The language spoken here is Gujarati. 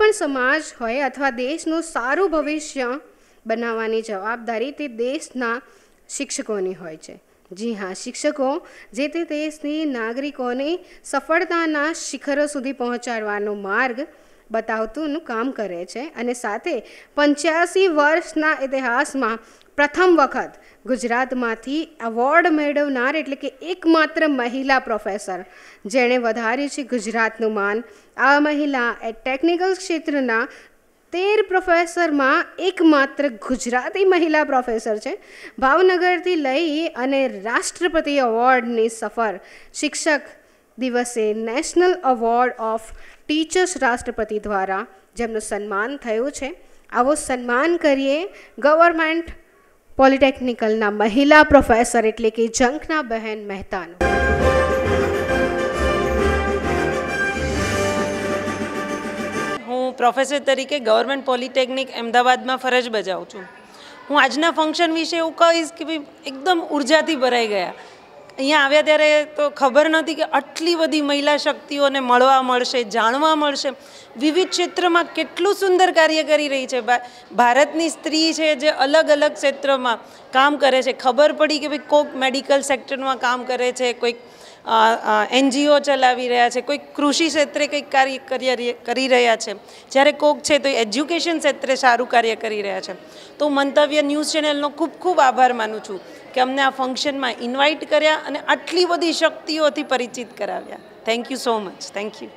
પણ સમાજ હોય અથવા દેશનું સારું ભવિષ્ય બનાવવાની જવાબદારી તે દેશના શિક્ષકોની હોય છે. જી હા, શિક્ષકો જે તે દેશની નાગરિકોને સફળતાના શિખરો સુધી પહોંચાડવાનો માર્ગ બતાવતુંનું કામ કરે છે અને સાથે પંચ્યાસી વર્ષના ઇતિહાસમાં પ્રથમ વખત ગુજરાતમાંથી એવોર્ડ મેળવનાર એટલે કે એકમાત્ર મહિલા પ્રોફેસર જેણે વધાર્યું છે ગુજરાતનું માન. આ મહિલા એ ટેકનિકલ ક્ષેત્રના તેર પ્રોફેસરમાં એકમાત્ર ગુજરાતી મહિલા પ્રોફેસર છે. ભાવનગરથી લઈ અને રાષ્ટ્રપતિ એવોર્ડની સફર શિક્ષક દિવસે નેશનલ એવોર્ડ ઓફ ટીચર્સ રાષ્ટ્રપતિ દ્વારા જેમનું સન્માન થયું છે. આવો સન્માન કરીએ ગવર્મેન્ટ પોલિટેકનિકલના મહિલા પ્રોફેસર એટલે કે જંખના બહેન મહેતાનું. હું પ્રોફેસર તરીકે ગવર્મેન્ટ પોલિટેકનિક અમદાવાદમાં ફરજ બજાવું છું. હું આજના ફંક્શન વિશે એવું કહીશ કે ભાઈ એકદમ ઉર્જાથી ભરાઈ ગયા. અહીંયા આવ્યા ત્યારે તો ખબર નથી કે આટલી બધી મહિલા શક્તિઓને મળવા મળશે, જાણવા મળશે. વિવિધ ક્ષેત્રમાં કેટલું સુંદર કાર્ય કરી રહી છે. ભારતની સ્ત્રી છે જે અલગ અલગ ક્ષેત્રમાં કામ કરે છે. ખબર પડી કે ભાઈ કોઈક મેડિકલ સેક્ટરમાં કામ કરે છે, કોઈક એનજીઓ ચલાવી રહ્યા છે કોઈ કૃષિ ક્ષેત્રે કંઈક કાર્ય કરી કરી રહ્યા છે. જ્યારે કોક છે તો એજ્યુકેશન ક્ષેત્રે સારું કાર્ય કરી રહ્યા છે. તો મંતવ્ય ન્યૂઝ ચેનલનો ખૂબ ખૂબ આભાર માનું છું કે અમને આ ફંક્શનમાં ઇન્વાઇટ કર્યા. અને આટલી બધી શક્તિઓથી પરિચિત કરાવ્યા. Thank you so much thank you